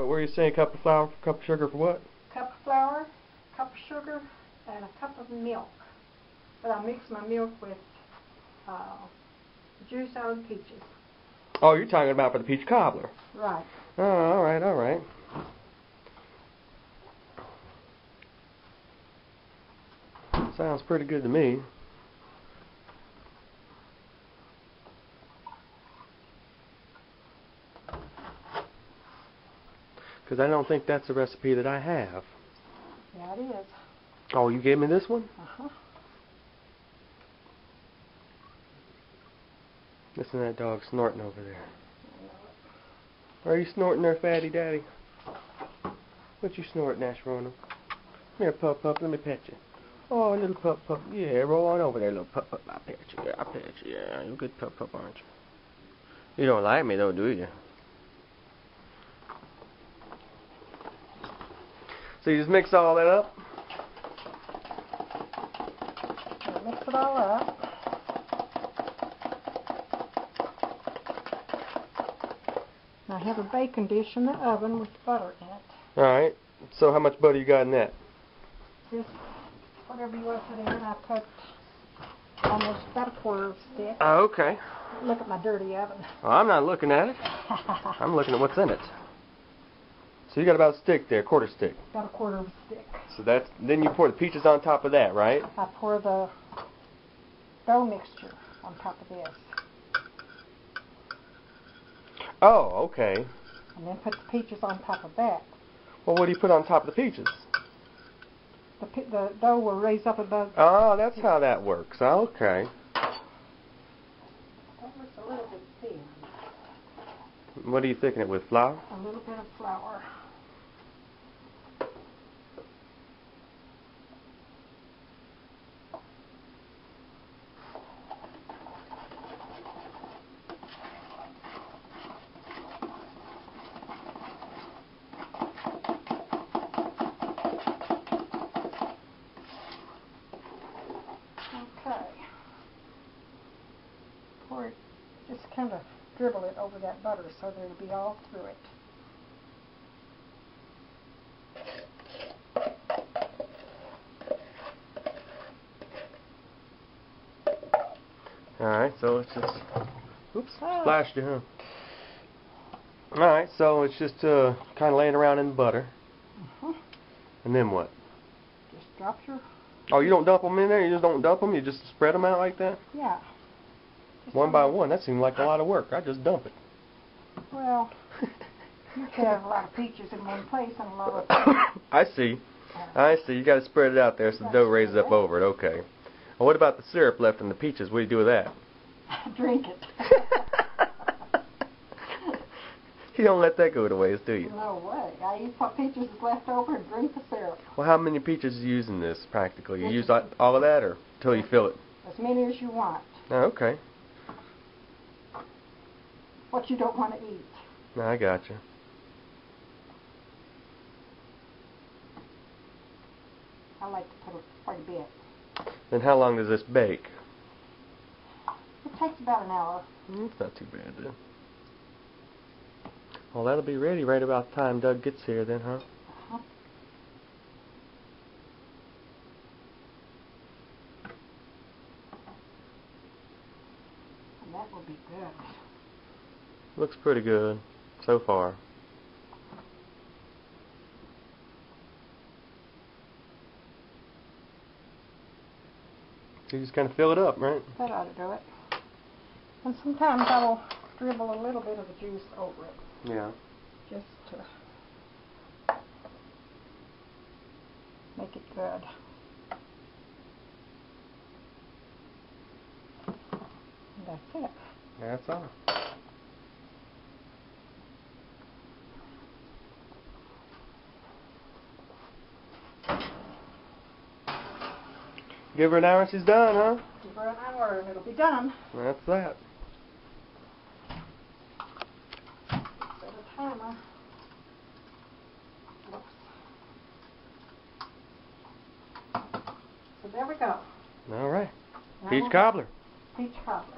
But were you saying a cup of flour, cup of sugar for what? Cup of flour, cup of sugar, and a cup of milk. But I mix my milk with uh, juice out of the peaches. Oh, you're talking about for the peach cobbler. Right. Oh, all right, all right. Sounds pretty good to me. Because I don't think that's a recipe that I have. Yeah, it is. Oh, you gave me this one? Uh-huh. Listen to that dog snorting over there. Are you snorting there, fatty daddy? What you snorting, Ashronum? Come here, pup, pup. Let me pet you. Oh, little pup, pup. Yeah, roll on over there, little pup, pup. I'll pet you. Yeah, I'll pet you. Yeah, you're a good pup, pup, aren't you? You don't like me, though, do you? So you just mix all that up? Mix it all up. And I have a baking dish in the oven with butter in it. All right. So how much butter you got in that? Just whatever you want to put in. I put almost about a quarter of a stick. Oh, okay. Look at my dirty oven. Well, I'm not looking at it. I'm looking at what's in it. So you got about a stick there, quarter stick. about a quarter of a stick. So that's then you pour the peaches on top of that, right? I pour the dough mixture on top of this. Oh, okay. And then put the peaches on top of that. Well, what do you put on top of the peaches? The, the dough will raise up above. Oh, that's how that works. Okay. That looks a little bit thin. What are you thickening it with? Flour? A little bit of flour. Okay. Pour it, just kind of dribble it over that butter so that it'll be all through it. All right. So it's just. Oops. Splashed you, huh? All right. So it's just uh, kind of laying around in the butter, Uh-huh. and then what? Just drop your, Oh, you don't dump them in there. You just don't dump them. You just spread them out like that, yeah. One by one. That seemed like a lot of work. I just dump it. Well, you can have a lot of peaches in one place and a lot of. I see. I see. You got to spread it out there so the dough raises up over it. Okay. Well, what about the syrup left in the peaches? What do you do with that? Drink it. you don't let that go to waste, do you? no way. I eat what peaches is left over and drink the syrup. Well, how many peaches are you use in this practically? You use all all of that, or until you fill it? As many as you want. Oh, okay. What you don't want to eat. I got you. I like to put it quite a bit. Then how long does this bake? It takes about an hour. Mm, It's not too bad then. Well, that'll be ready right about the time Doug gets here then, huh? Uh-huh. And that will be good. Looks pretty good so far. So you just kind of fill it up, right? That ought to do it. And sometimes I will dribble a little bit of the juice over it, Yeah. just to make it good. And that's it. That's all. Give her an hour and she's done, huh? Give her an hour and it'll be done. That's that. Set a timer. Whoops. So there we go. All right. Now Peach we'll- cobbler. Peach cobbler.